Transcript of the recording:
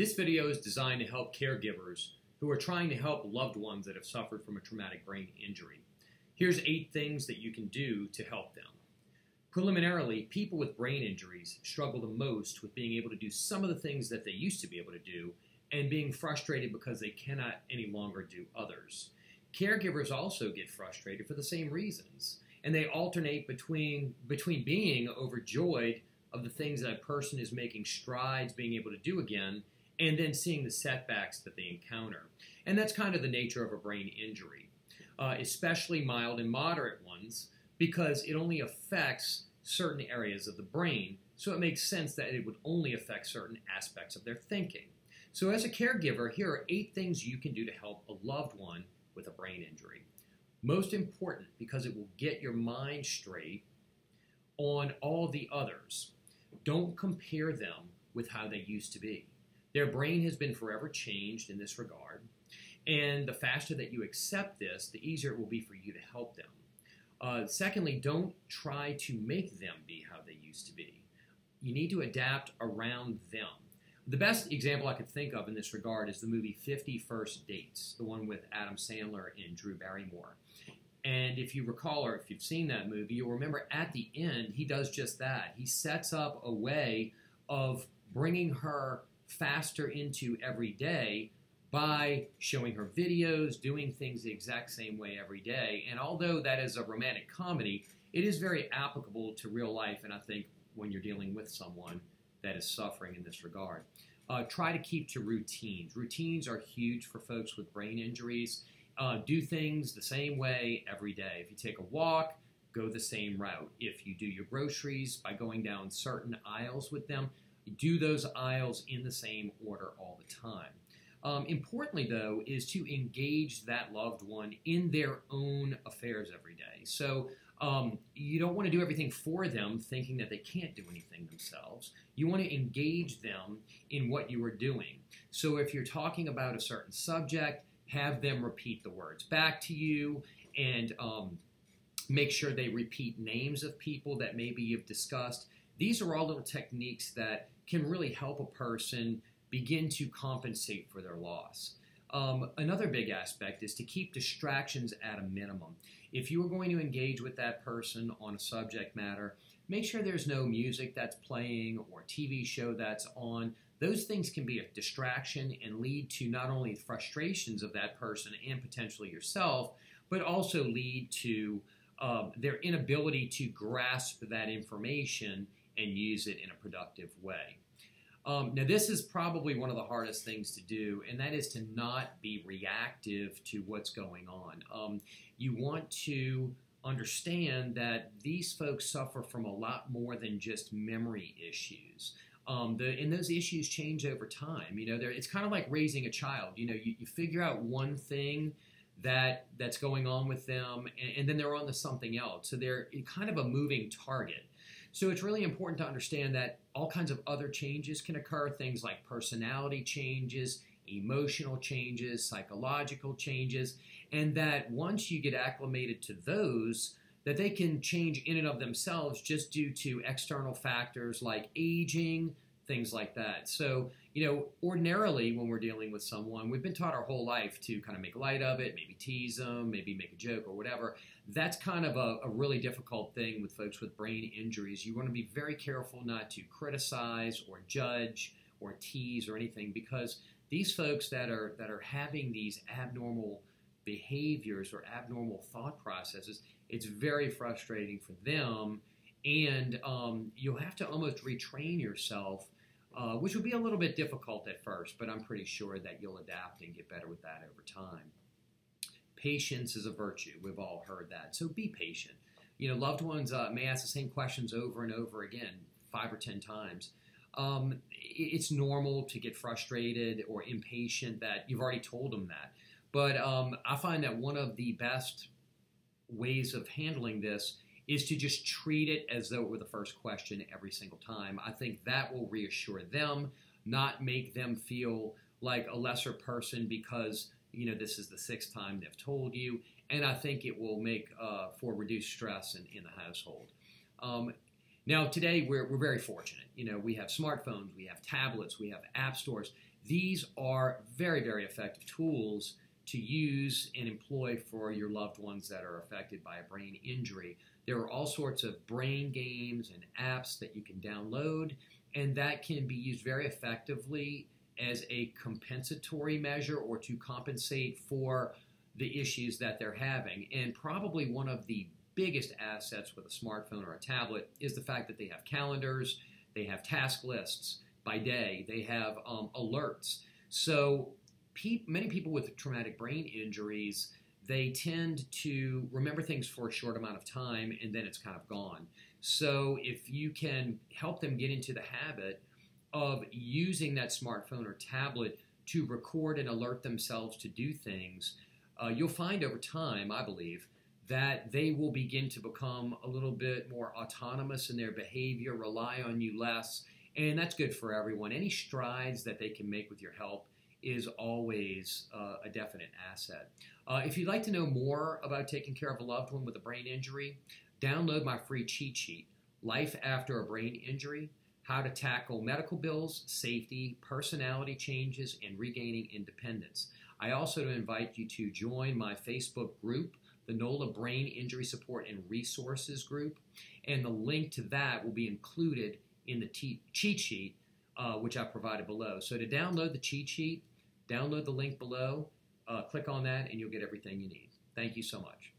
This video is designed to help caregivers who are trying to help loved ones that have suffered from a traumatic brain injury. Here's eight things that you can do to help them. Preliminarily, people with brain injuries struggle the most with being able to do some of the things that they used to be able to do and being frustrated because they cannot any longer do others. Caregivers also get frustrated for the same reasons, and they alternate between, between being overjoyed of the things that a person is making strides being able to do again and then seeing the setbacks that they encounter. And that's kind of the nature of a brain injury, uh, especially mild and moderate ones, because it only affects certain areas of the brain. So it makes sense that it would only affect certain aspects of their thinking. So, as a caregiver, here are eight things you can do to help a loved one with a brain injury. Most important because it will get your mind straight on all the others. Don't compare them with how they used to be. Their brain has been forever changed in this regard. And the faster that you accept this, the easier it will be for you to help them. Uh, secondly, don't try to make them be how they used to be. You need to adapt around them. The best example I could think of in this regard is the movie 50 First Dates, the one with Adam Sandler and Drew Barrymore. And if you recall, or if you've seen that movie, you'll remember at the end, he does just that. He sets up a way of bringing her faster into every day by showing her videos, doing things the exact same way every day. And although that is a romantic comedy, it is very applicable to real life, and I think when you're dealing with someone that is suffering in this regard. Uh, try to keep to routines. Routines are huge for folks with brain injuries. Uh, do things the same way every day. If you take a walk, go the same route. If you do your groceries by going down certain aisles with them, do those aisles in the same order all the time. Um, importantly, though, is to engage that loved one in their own affairs every day. So um, you don't want to do everything for them thinking that they can't do anything themselves. You want to engage them in what you are doing. So if you're talking about a certain subject, have them repeat the words back to you and um, make sure they repeat names of people that maybe you've discussed. These are all little techniques that can really help a person begin to compensate for their loss. Um, another big aspect is to keep distractions at a minimum. If you are going to engage with that person on a subject matter, make sure there's no music that's playing or TV show that's on. Those things can be a distraction and lead to not only frustrations of that person and potentially yourself, but also lead to um, their inability to grasp that information and use it in a productive way. Um, now, this is probably one of the hardest things to do, and that is to not be reactive to what's going on. Um, you want to understand that these folks suffer from a lot more than just memory issues. Um, the, and those issues change over time. You know, it's kind of like raising a child. You know, you, you figure out one thing that that's going on with them, and, and then they're on to something else. So they're kind of a moving target. So it's really important to understand that all kinds of other changes can occur, things like personality changes, emotional changes, psychological changes, and that once you get acclimated to those, that they can change in and of themselves just due to external factors like aging, things like that. So, you know, ordinarily when we're dealing with someone, we've been taught our whole life to kind of make light of it, maybe tease them, maybe make a joke or whatever. That's kind of a, a really difficult thing with folks with brain injuries. You want to be very careful not to criticize or judge or tease or anything because these folks that are that are having these abnormal behaviors or abnormal thought processes, it's very frustrating for them and um, you'll have to almost retrain yourself uh, which will be a little bit difficult at first, but I'm pretty sure that you'll adapt and get better with that over time. Patience is a virtue. We've all heard that. So be patient. You know, loved ones uh, may ask the same questions over and over again, five or ten times. Um, it's normal to get frustrated or impatient that you've already told them that. But um, I find that one of the best ways of handling this is to just treat it as though it were the first question every single time. I think that will reassure them, not make them feel like a lesser person because you know this is the sixth time they've told you, and I think it will make uh, for reduced stress in, in the household. Um, now today we're, we're very fortunate. You know we have smartphones, we have tablets, we have app stores, These are very, very effective tools to use and employ for your loved ones that are affected by a brain injury. There are all sorts of brain games and apps that you can download, and that can be used very effectively as a compensatory measure or to compensate for the issues that they're having. And probably one of the biggest assets with a smartphone or a tablet is the fact that they have calendars, they have task lists by day, they have um, alerts. So pe- many people with traumatic brain injuries they tend to remember things for a short amount of time and then it's kind of gone. So if you can help them get into the habit of using that smartphone or tablet to record and alert themselves to do things, uh, you'll find over time, I believe, that they will begin to become a little bit more autonomous in their behavior, rely on you less, and that's good for everyone. Any strides that they can make with your help is always uh, a definite asset. Uh, if you'd like to know more about taking care of a loved one with a brain injury, download my free cheat sheet, Life After a Brain Injury How to Tackle Medical Bills, Safety, Personality Changes, and Regaining Independence. I also invite you to join my Facebook group, the NOLA Brain Injury Support and Resources Group, and the link to that will be included in the cheat sheet, uh, which I provided below. So to download the cheat sheet, download the link below, uh, click on that, and you'll get everything you need. Thank you so much.